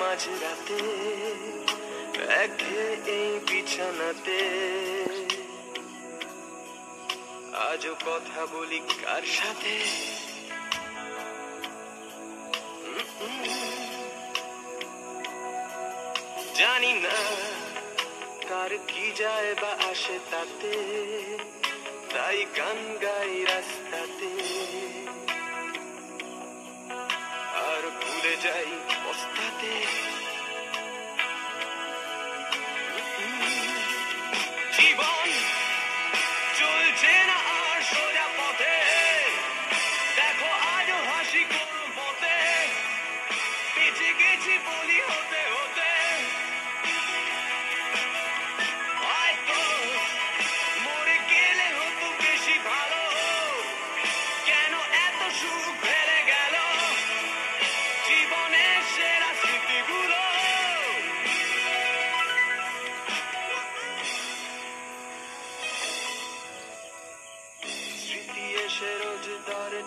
মাঝরাতে একে এই বিছানাতে। আজও কথা বলি কার সাথে? জানি না কার কি যায় বা আসে তাতে, তাই গান গাই রাস্তাতে। যাই অস্তাতে জীবন চলছে না আর সোজা পথে। দেখো আজও হাসি কোন পথে। বেঁচে গেছি বলি হতে হতে।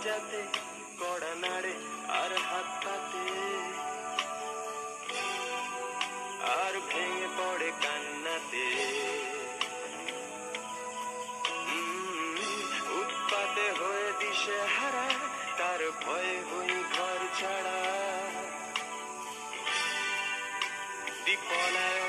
দরজাতে কড়া নাড়ে আর হাত পাতে আর ভেঙে পড়ে কান্নাতে উৎপাতে হয়ে দিশে হারা তার ভয়ে হই ঘর ছাড়া বিপলায়নে